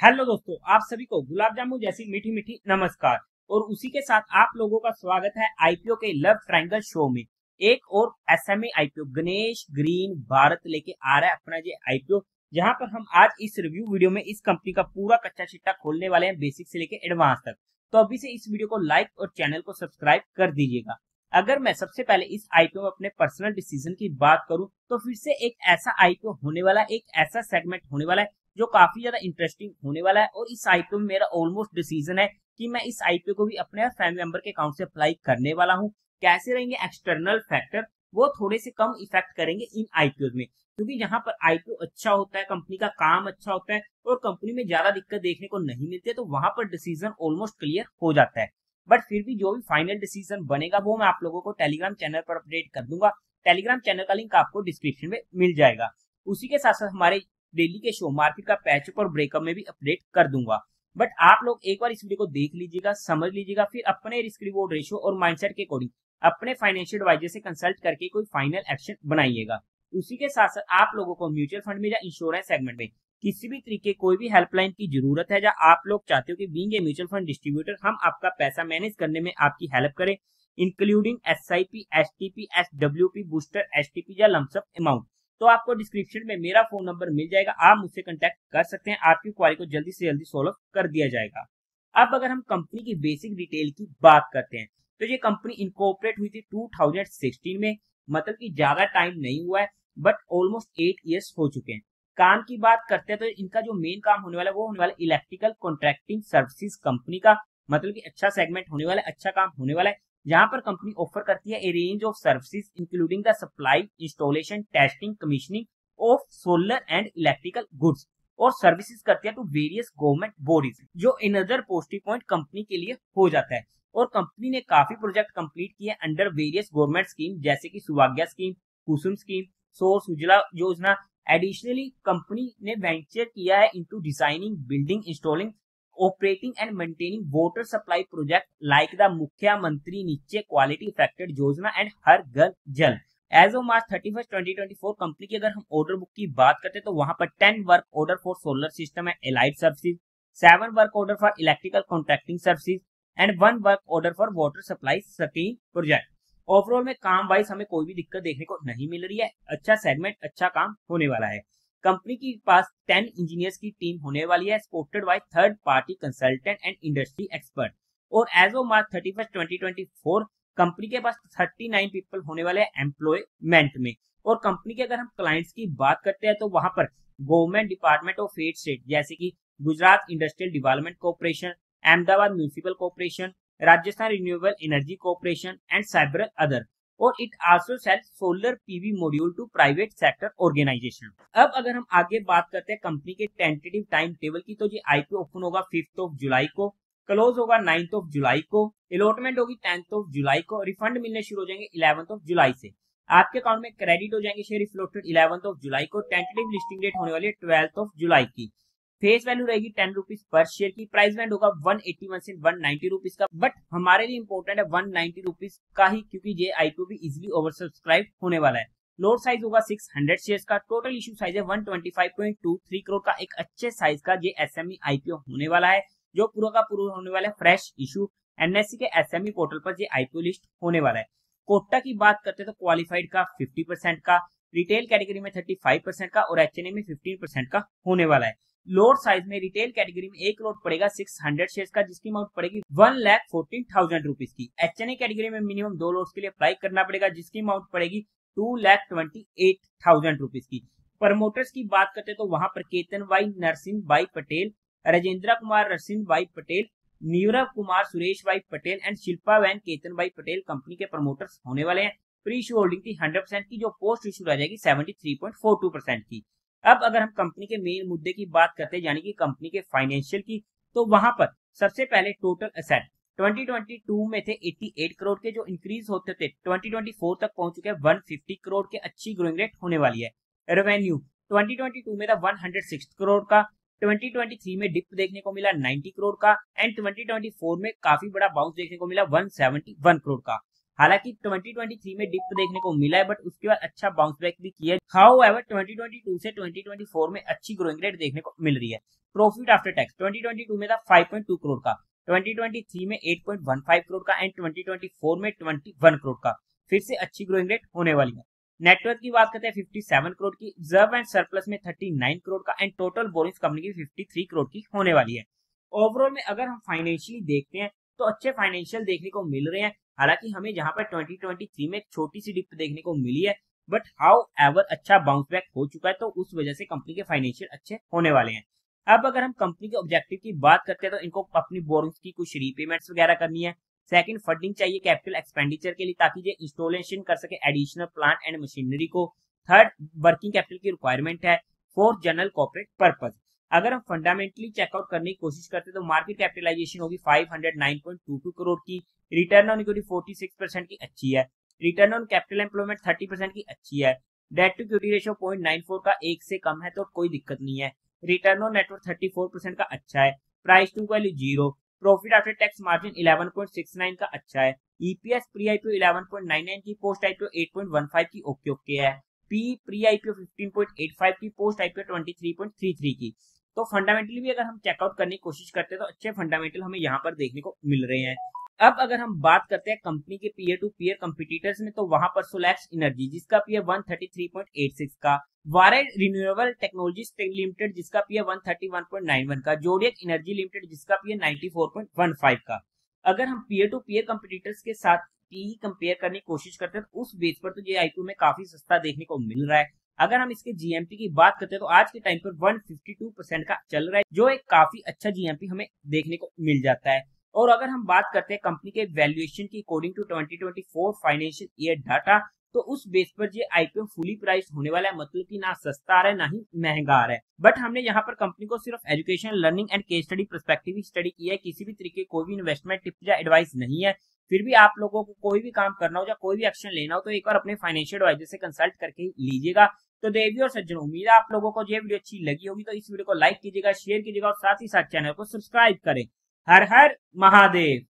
Hello दोस्तों, आप सभी को गुलाब जामुन जैसी मीठी मीठी नमस्कार। और उसी के साथ आप लोगों का स्वागत है आईपीओ के लव ट्रायंगल शो में। एक और SMA IPO Ganesh Green Bharat लेके आ रहा है अपना ये आईपीओ जहाँ पर हम आज इस रिव्यू वीडियो में इस कंपनी का पूरा कच्चा चिट्टा खोलने वाले हैं बेसिक से लेके एडवांस तक। तो अभी से इस वीडियो को लाइक और चैनल को सब्सक्राइब कर दीजिएगा। अगर मैं सबसे पहले इस आईपीओ में अपने पर्सनल डिसीज़न की बात करूँ तो फिर से एक ऐसा आईपीओ होने वाला है एक ऐसा सेगमेंट होने वाला है, जो काफ़ी ज़्यादा इंटरेस्टिंग होने वाला है, और इस आईपीओ में मेरा ऑलमोस्ट डिसीज़न है कि मैं इस आईपीओ को भी अपने फैमिली मेंबर के अकाउंट से अप्लाई करने वाला हूँ। कैसे रहेंगे एक्सटर्नल फैक्टर वो थोड़े से कम इफ़ेक्ट करेंगे इन आईपीओ में, क्योंकि यहाँ पर आईपीओ अच्छा होता है कंपनी का काम अच्छा होता है, और कंपनी में ज़्यादा दिक्कत देखने को नहीं मिलती तो वहाँ पर डिसीज़न ऑलमोस्ट क्लियर हो जाता है। बट फिर भी जो भी फाइनल डिसीज़न बनेगा, वो मैं आप लोगों को टेलीग्राम चैनल पर अपडेट कर दूँगा। टेलीग्राम चैनल का लिंक आपको डिस्क्रिप्शन में मिल जाएगा। उसी के साथ साथ हमारे डेली के शो मार्केट का पैचअप और ब्रेकअप में भी अपडेट कर दूँगा। बट आप लोग एक बार इस वीडियो को देख लीजिएगा, समझ लीजिएगा, फिर अपने रिस्क रिवॉर्ड रेशियो और माइंडसेट के अकॉर्डिंग अपने फाइनेंशियल एडवाइजर से कंसल्ट करके कोई फाइनल एक्शन बनाइएगा। उसी के साथ साथ आप लोगों को म्यूचुअल फंड में या इंश्योरेंस सेगमेंट में किसी भी तरीके, कोई भी हेल्पलाइन की ज़रूरत है, या आप लोग चाहते हो कि being a mutual fund distributor हम आपका पैसा मैनेज करने में आपकी हेल्प करें including S I P S T P S W P booster S T P या लमसम अमाउंट तो आपको डिस्क्रिप्शन में मेरा फ़ोन नंबर मिल जाएगा, आप मुझसे कांटेक्ट कर सकते हैं, आपकी क्वारी को जल्दी से जल्दी सोल्व कर दिया जाएगा। अब अगर हम कंपनी की बेसिक डिटेल की बात करते हैं तो ये कंपनी इनकोपरेट हुई थी 2016 में मतलब कि ज़्यादा टाइम नहीं हुआ है बट ऑलमोस्ट एट ईयर्स हो चुके हैं। काम की बात करते हैं तो इनका जो मेन काम होने वाला है वो होने वाला इलेक्ट्रिकल कॉन्ट्रैक्टिंग सर्विसेज़ कंपनी का मतलब कि अच्छा सेगमेंट होने वाला है अच्छा काम होने वाला है। यहाँ पर कंपनी ऑफ़र करती है a range of services including the supply installation testing commissioning of solar and electrical goods और सर्विसेज़ करती है टू वेरियस गवर्नमेंट बॉडीज जो अनदर पॉजिटिव पॉइंट कंपनी के लिए हो जाता है। और कंपनी ने काफ़ी प्रोजेक्ट कंप्लीट किए अंडर वेरियस गवर्नमेंट स्कीम जैसे कि सुभाग्या स्कीम कुसुम स्कीम सोर्स उजला योजना एडिशनली कंपनी ने वेंचर किया है into designing building installing operating and maintaining water supply project like the मुख्यमंत्री नीचे क्वालिटी इफेक्टेड योजना and Har Ghar Jal as of March thirty first twenty twenty four company की अगर हम ऑर्डर बुक की बात करते हैं तो वहाँ पर ten work order for solar system and allied services seven work order for electrical contracting services and one work order for water supply scheme project overall में काम वाइज हमें कोई भी दिक्कत देखने को नहीं मिल रही है। अच्छा सेगमेंट अच्छा काम होने वाला है। कंपनी के पास टेन इंजीनियर्स की टीम होने वाली है supported by third party consultant and industry expert और as of March thirty first company के पास 39 पीपल होने वाले हैं एम्प्लॉयमेंट में। और कंपनी के अगर हम क्लाइंट्स की बात करते हैं तो वहाँ पर government department of eight state जैसे कि Gujarat industrial development corporation Ahmedabad municipal corporation Rajasthan renewable energy corporation and cyber other और it also sells solar PV module to private sector organization अब अगर हम आगे बात करते हैं कंपनी के टेंटेटिव टाइम टेबल की तो ये आईपीओ ओपन होगा फिफ्थ ऑफ़ जुलाई को क्लोज होगा नाइन्थ ऑफ़ जुलाई को अलॉटमेंट होगी टेंथ ऑफ़ जुलाई को रिफंड मिलने शुरू हो जाएँगे इलेवंथ ऑफ़ जुलाई से। आपके अकाउंट में क्रेडिट हो जाएँगे share floated eleventh of July को टेंटेटिव लिस्टिंग डेट होने वाली है ट्वेल्थ ऑफ़ जुलाई की। फेस वैल्यू रहेगी टेन रुपीज़ पर शेयर की। प्राइस बैंड होगा वन एट्टी वन से वन नाइन्टी रुपीज़ का। बट हमारे लिए इंपॉर्टेंट है वन नाइन्टी रुपीज़ का ही, क्योंकि ये आईपीओ भी इजिली ओवर सब्सक्राइब होने वाला है। लोड साइज़ होगा सिक्स हंड्रेड शेयर का। टोटल इशू साइज़ है one twenty five point two three crore का। एक अच्छे साइज़ का ये एम आईपीओ होने वाला है, जो पूरा का पूरा होने वाला है फ्रेश इशू एनएससी के एसएमई पोर्टल पर ये आईपीओ लिस्ट होने वाला है। कोटा की बात करते तो क्वालिफाइड का फिफ्टी परसेंट का। रिटेल कैटेगरी में थर्टी फाइव परसेंट का और एच में फिफ्टीन परसेंट का होने वाला है। लोड साइज़ में रिटेल कैटेगरी में एक लोड पड़ेगा सिक्स हंड्रेड शेयर का, जिसकी अमाउंट पड़ेगी one lakh fourteen thousand rupees की। एच एन ए कैटेगरी में मिनिमम दो लोड के लिए अप्लाई करना पड़ेगा, जिसकी अमाउंट पड़ेगी two lakh twenty eight thousand rupees की। प्रमोटर्स की बात करते तो वहाँ पर केतन भाई नरसिंह भाई पटेल, राजेंद्र कुमार, नरसिंह भाई पटेल, नीरव कुमार, सुरेश भाई पटेल एंड शिल्पा वैन केतन भाई पटेल कंपनी के प्रमोटर्स होने वाले हैं। प्री इशू होल्डिंग थी हंड्रेड परसेंट की, जो पोस्ट इशू रह जाएगी seventy three point four two percent की। अब अगर हम कंपनी के मेन मुद्दे की बात करते हैं, यानी कि कंपनी के फाइनेंशियल की तो वहाँ पर सबसे पहले टोटल असेट 2022 में थे 88 करोड़ के जो इंक्रीज होते थे 2024 तक पहुँच चुके हैं 150 करोड़ के अच्छी ग्रोइंग रेट होने वाली है। रेवेन्यू 2022 में था 106 करोड़ का 2023 में डिप देखने को मिला 90 करोड़ का एंड 2024 में काफ़ी बड़ा बाउंस देखने को मिला 171 करोड़ का। हालाँकि 2023 में डिप देखने को मिला है बट उसके बाद अच्छा बाउंस बैक भी किया हाउ एवर 2022 से 2024 में अच्छी ग्रोइंग रेट देखने को मिल रही है। प्रॉफिट आफ्टर टैक्स 2022 में था 5.2 करोड़ का। 2023 में 8.15 करोड़ का एंड 2024 में 21 करोड़ का। फिर से अच्छी ग्रोइंग रेट होने वाली है। नेटवर्क की बात करते हैं 57 करोड़ की। रिज़र्व एंड सरप्लस में 39 करोड़ का एंड टोटल बोरिंग्स कंपनी की 53 करोड़ की होने वाली है। ओवरऑल में अगर हम फाइनेंशियली देखते हैं तो अच्छे फाइनेंशियल देखने को मिल रहे हैं। हालाँकि हमें जहाँ पर 2023 में एक छोटी सी डिप देखने को मिली है बट हाउ एवर अच्छा बाउंस बैक हो चुका है तो उस वजह से कंपनी के फाइनेंशियल अच्छे होने वाले हैं। अब अगर हम कंपनी के ऑब्जेक्टिव की बात करते हैं तो इनको अपनी बोरिंग्स की कुछ रीपेमेंट्स वगैरह करनी है। सेकंड फंडिंग चाहिए कैपिटल एक्सपेंडिचर के लिए, ताकि ये इंस्टॉलेशन कर सके एडिशनल प्लांट एंड मशीनरी को। थर्ड वर्किंग कैपिटल की रिक्वायरमेंट है। फोर्थ जनरल कॉर्पोरेट पर्पज अगर हम फंडामेंटली चेकआउट करने की कोशिश करते तो मार्केट कैपिटलाइजेशन होगी 509.22 करोड़ की। रिटर्न ऑन इक्विटी 46 परसेंट की अच्छी है। Return on capital employment 30 percent की अच्छी है। डेट टू इक्विटी रेशियो 0.94 का एक से कम है तो कोई दिक्कत नहीं है। रिटर्न ऑन नेटवर्क 34 परसेंट का अच्छा है। Price to value zero profit after tax margin 11.69 का अच्छा है। ईपीएस प्री आईपीओ 11.99 की पोस्ट आईपीओ 8.15 की ओके ओके है। पी प्री आईपीओ 15.85 की पोस्ट आईपीओ 23.33 की। तो फंडामेंटली भी अगर हम चेकआउट करने की कोशिश करते हैं तो अच्छे फंडामेंटल हमें यहाँ पर देखने को मिल रहे हैं। अब अगर हम बात करते हैं कंपनी के पीयर टू पीयर कंपिटिटर्स में तो वहाँ पर सोलैक्स एनर्जी जिसका पीयर 133.86 का वारेड रिन्यूएबल टेक्नोलॉजीज़ लिमिटेड जिसका पीयर 131.91 का जोडियक एनर्जी लिमिटेड जिसका पीयर 94.15 का। अगर हम पीयर टू पीयर कंपिटिटर्स के साथ कंपेयर करने की कोशिश करते हैं तो उस बेस पर तो ये आईपीओ में काफ़ी सस्ता देखने को मिल रहा है। अगर हम इसके जीएमपी की बात करते हैं तो आज के टाइम पर 152 परसेंट का चल रहा है, जो एक काफ़ी अच्छा जीएमपी हमें देखने को मिल जाता है। और अगर हम बात करते हैं कंपनी के वैल्यूएशन की according to 2024 financial year data तो उस बेस पर ये आईपीओ फुली प्राइस होने वाला है मतलब कि ना सस्ता आ रहा है, ना ही महँगा आ रहा है। बट हमने यहाँ पर कंपनी को सिर्फ़ education learning and case study perspective study किया है, किसी भी तरीके, कोई भी इन्वेस्टमेंट टिप या एडवाइस नहीं है। फिर भी आप लोगों को कोई भी काम करना हो या कोई भी एक्शन लेना हो तो एक बार अपने फाइनेंशियल एडवाइजर से कंसल्ट करके लीजिएगा। तो देवी और सज्जनों, उम्मीद आप लोगों को ये वीडियो अच्छी लगी होगी तो इस वीडियो को लाइक कीजिएगा, शेयर कीजिएगा और साथ ही साथ चैनल को सब्सक्राइब करें। हर हर महादेव।